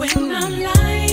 When I'm lying.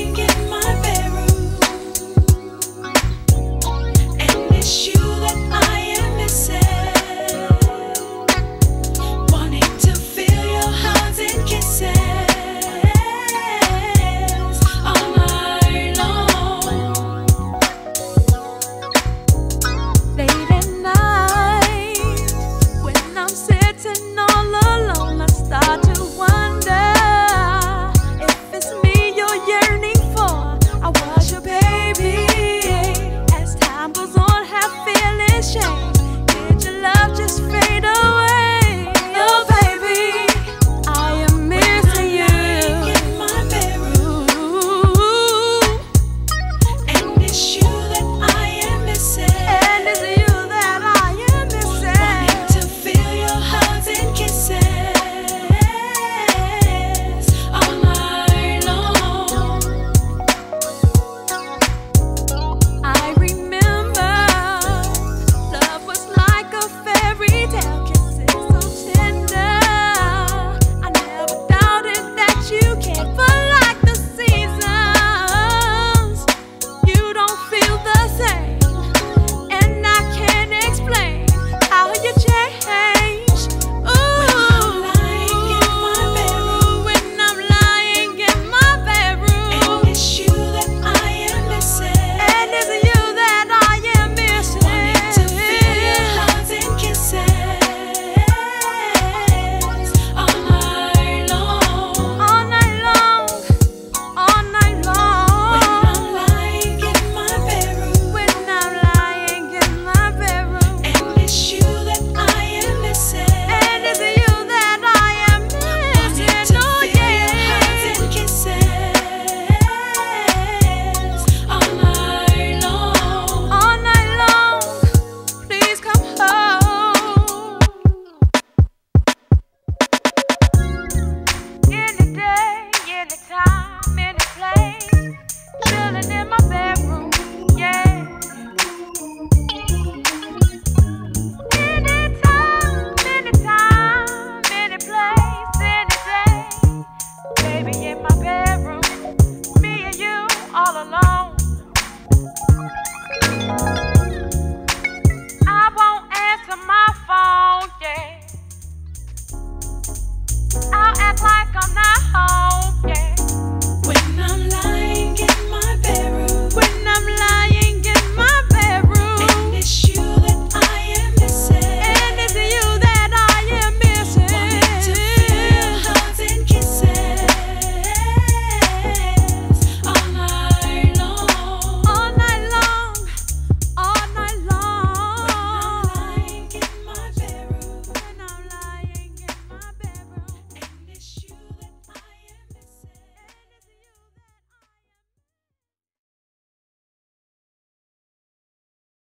all alone.